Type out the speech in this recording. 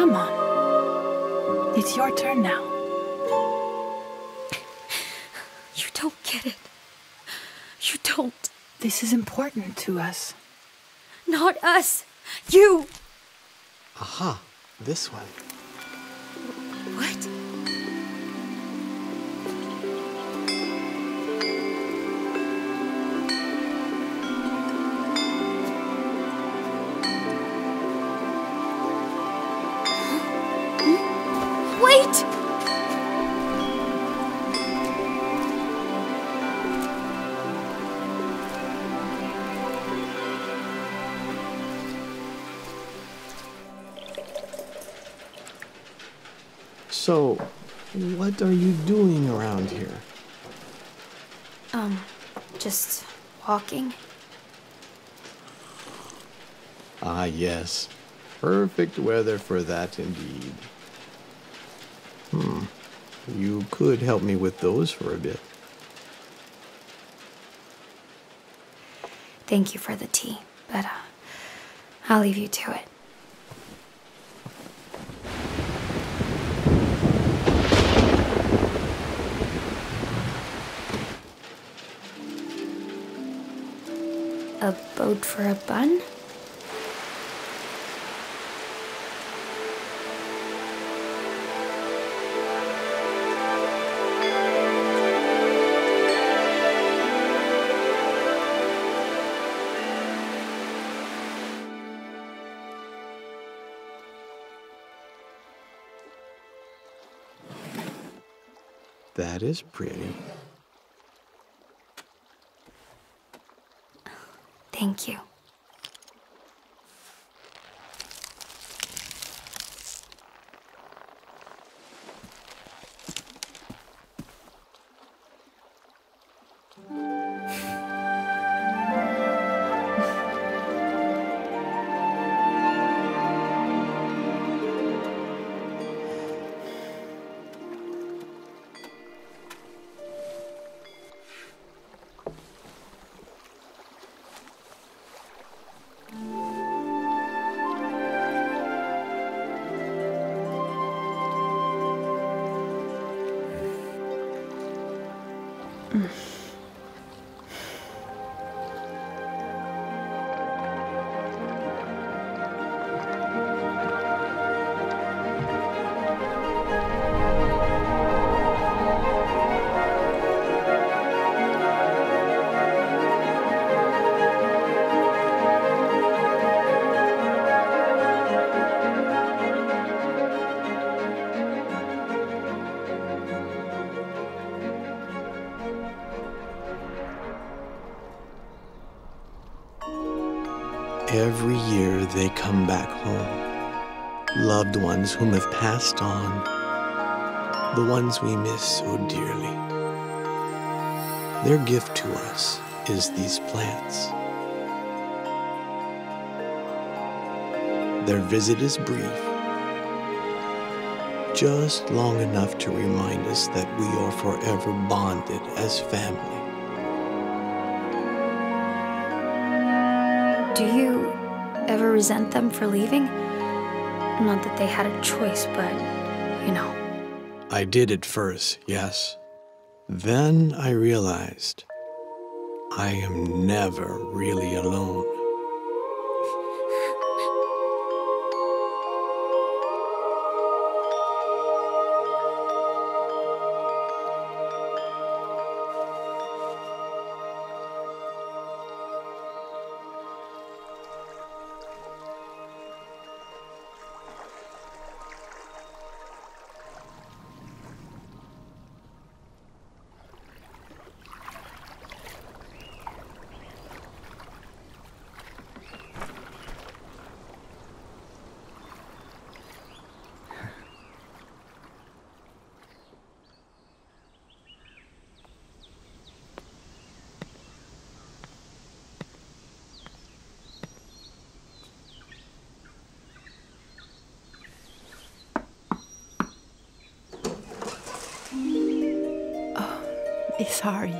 Come on. It's your turn now. You don't get it. You don't. This is important to us. Not us. You. Aha, this one. What? So, what are you doing around here? Um, just walking. Ah, yes. Perfect weather for that indeed. Hmm. You could help me with those for a bit. Thank you for the tea, but uh, I'll leave you to it. Boat for a bun? That is pretty. Thank you. Mm. Every year they come back home. Loved ones whom have passed on. The ones we miss so dearly. Their gift to us is these plants. Their visit is brief, just long enough to remind us that we are forever bonded as family. Do you ever resent them for leaving? Not that they had a choice, but, you know. I did at first, yes. Then I realized I am never really alone. sorry.